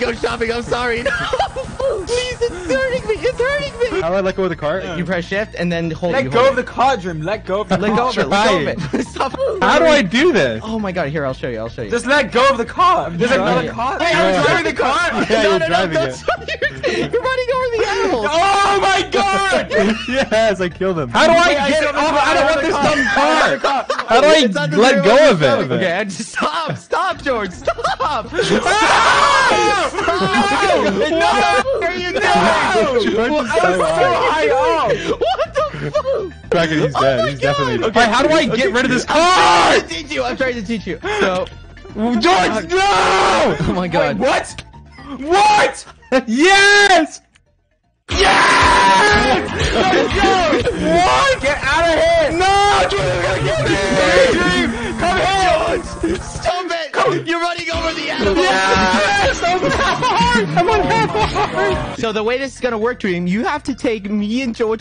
go shopping. I'm sorry. No, please, it's hurting me. It's hurting me. How do I let go of the cart? You press shift and then hold. Let you go hold of the cart, Dream. Let go of the it. Let go of it. Let go of it. Stop. How do I do this? Oh my god! Here, I'll show you. I'll show you. Just let go of the cart. There's trying. another cart. Hey, I'm Yeah. driving the cart. Yeah, no, you're no, driving no, it. don't- You're, you're running over the animals. Oh my god! yes, I killed him. How do I Wait, get saw it the off? I don't want this dumb cart. cart. How do I let go of it? Okay, just stop, stop, George, stop. No! What are you doing? Well, I so was so high. up. What the fuck? Cracker, he's Oh dead. he's God. definitely dead. Okay, how do I get rid of this I'm trying to teach you. I'm trying to teach you. So, George, no! oh my god. What? What? Yes! Yes! What? Get out of here! No, gotta get me! Dream, come here! George! Stop it! You're running over the animals. Yes! I'm on half a heart! I'm on half! So the way this is gonna work, Dream, you have to take me and George